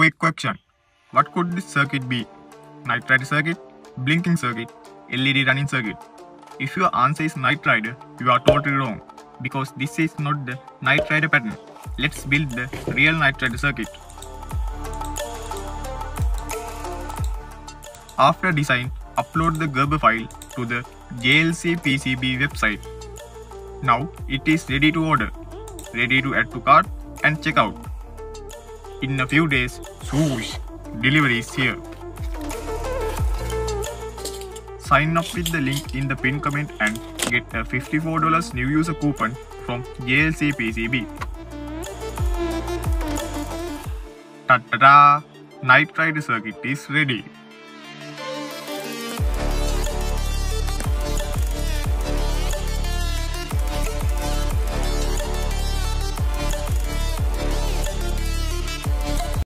Quick question. What could this circuit be? Knight Rider circuit? Blinking circuit? LED running circuit? If your answer is Knight Rider, you are totally wrong because this is not the Knight Rider pattern. Let's build the real Knight Rider circuit. After design, upload the Gerber file to the JLC PCB website. Now it is ready to order, ready to add to cart and check out. In a few days, swoosh, delivery is here. Sign up with the link in the pinned comment and get a $54 new user coupon from JLC PCB. Ta-da! Knight Rider circuit is ready.